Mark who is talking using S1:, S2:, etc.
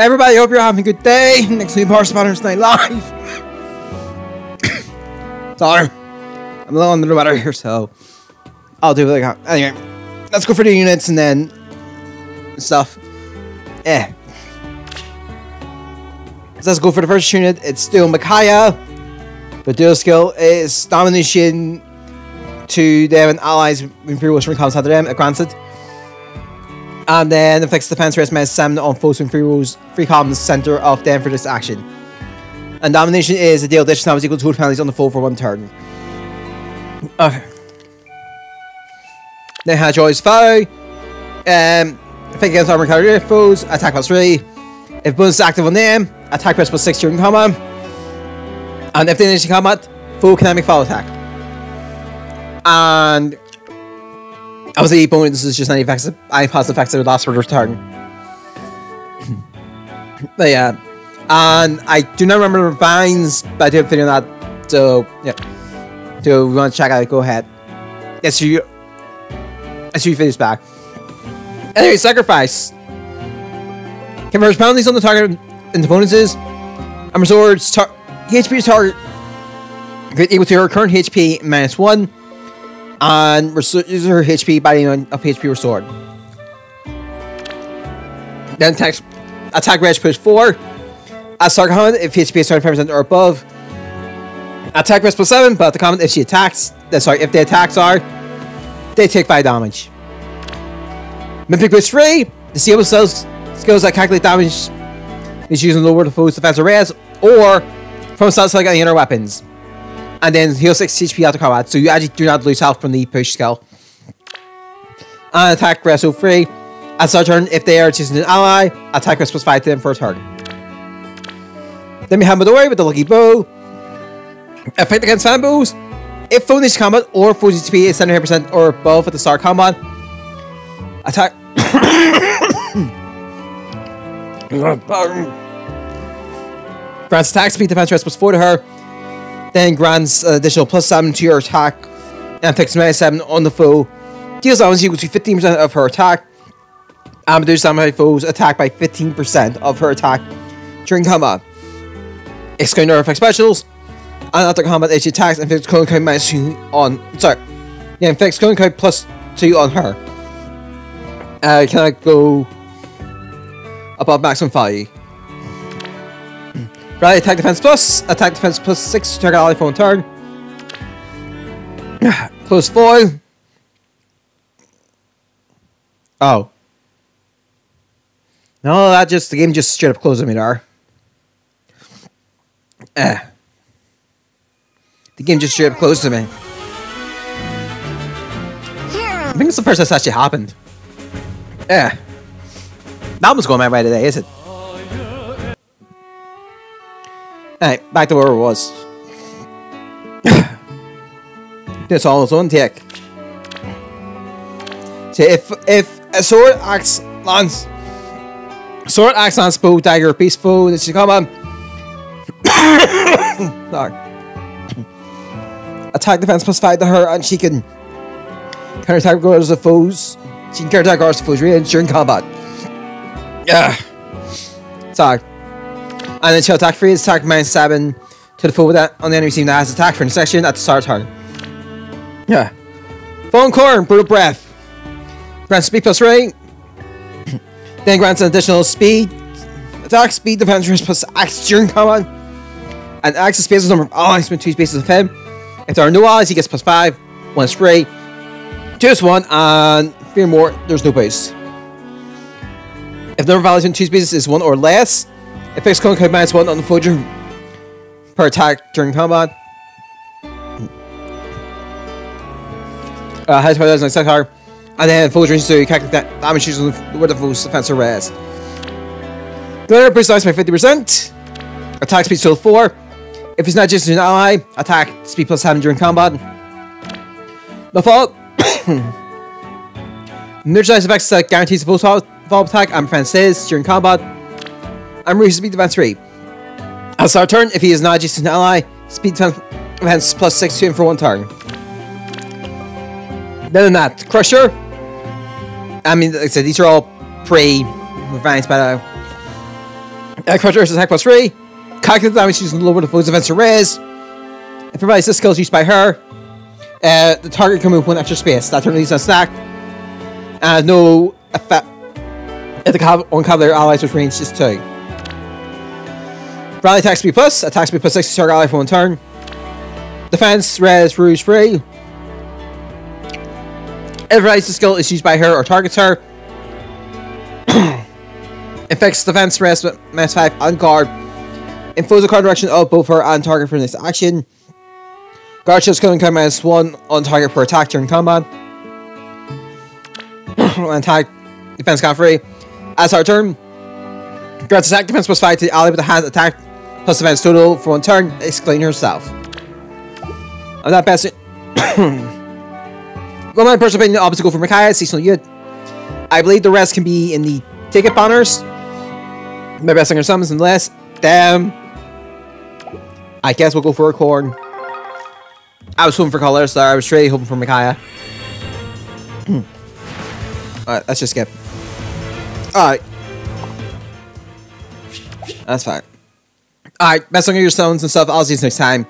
S1: everybody, hope you're having a good day. Next week, Power Spatters Night Live. Sorry. I'm a little under the weather here, so I'll do what I can. Anyway, let's go for the units and then stuff. Eh. So let's go for the first unit. It's still Micaiah. The dual skill is domination to them and allies Imperial Western comes after them, granted. And then affects defense rest minus 7 on foes Imperial's free columns center of them for this action. And domination is a deal additional damage equal to two penalties on the foe for one turn. Okay. Then has Joy's Foe. Um, Effect against armor carrier foes, attack plus 3. If bonus is active on them, attack plus 6 during combat. And if they initiate combat, full kinetic fall attack. And obviously bonus is just any effects any positive effects that would last for the turn. but yeah. And I do not remember the vines, but I have a that. So yeah. So you want to check out, go ahead. Yes, you. As you finish back. Anyway, sacrifice. Converts penalties on the target and into bonuses. Armor swords. Tar HP target equal to her current HP minus one, and reduces her HP by of HP restored. Then attack attack range push four. As target if HP is 25% or above. Attack risk plus seven, but the command if she attacks, sorry, if the attacks are, they take five damage. Mystic Boost 3, the steel skills, skills that calculate damage is using lower the foe's defense or res, or from stats like any other weapons. And then heal 6 HP after combat, so you actually do not lose health from the push skill. And attack rest 3. At start turn, if they are choosing an ally, attack rest plus 5 to them for a turn. Then we have Midori with the Lucky Bow. Effect against fan bows. If needs combat or foe's HP is 75% or above at the start combat, attack grants attack speed defense rest plus 4 to her. Then grants uh, additional plus 7 to your attack. And fixes minus 7 on the foe. Deals damage equal to 15% of her attack. And reduces damage foe's attack by 15% of her attack during combat. Excluding her effect specials. And after combat, she attacks and fixes cone code minus 2 on. Sorry. Yeah, inflicts cone code plus 2 on her. Uh, can I go above maximum value? Rally attack defense plus, attack defense plus 6 to target ally for one turn. Close foil. Oh. No, that just, the game just straight up closed me there. Eh. The game just straight up closed to me. I think it's the first that's actually happened. Yeah. That was going my way today, is it? Alright, back to where it was. this all its own take. See, if if a sword acts lance sword acts on bow, dagger, peaceful, this should come on. Sorry. Attack defense plus five to her, and she can counter attack regardless of foes. She can counter attack regardless of foes range during combat. Yeah. Sorry. And she'll attack free, attack minus 7 to the foe with that on the enemy team that has attack for an section at the start turn. Yeah. Phone Corn, Brutal Breath. Grants speed plus 3. then grants an additional speed. Attack, speed, defense, risk plus axe during combat. And access spaces number of allies between two spaces of him. If there are no allies, he gets plus 5. 1 is free. 2 is 1, and 3 more, there's no base. If number of allies in two spaces is 1 or less, fixes cone minus 1 on the foe per attack during combat. Uh, has power like sector, and then range so you calculate that damage using where the foe's defense or res. The other boost dice by 50%. Attack speed still 4. If it's not just an ally, attack speed plus 7 during combat. The fault. Neutralize effects that guarantees the full follow attack and says during combat. And reduces speed defense 3. As our turn, if he is not just an ally, speed defense plus 6 to him for one turn. Then than that, Crusher. I mean, like I said, these are all pre refined by Uh, Cruncher's attack plus 3. Calculate damage using lower the foe's defense or raise. It provides the skills used by her. Uh, the target can move one extra space. That turn leaves on snack. And no effect if the on Cavalier allies with range is 2. Rally attacks speed plus. Attack speed plus 6 target ally for one turn. Defense, res, rouge free. Every the skill is used by her or targets her. Affects defense, res, mass 5, and guard. Inflows the card direction of both her and target for this action. Guard shields killing count minus 1 on target per attack during combat. attack defense count free. As our turn, grants attack defense plus 5 to the ally with the hand attack plus defense total for one turn, exclaiming herself. I'm not passing. well, my personal opinion, obstacle for Micaiah, seasonal unit. I believe the rest can be in the ticket banners. My best singer summons unless. Damn. I guess we'll go for a corn. I was hoping for colors there. I was really hoping for Micaiah. Alright, let's just skip. Alright. That's fine. Alright, best on your stones and stuff. I'll see you next time.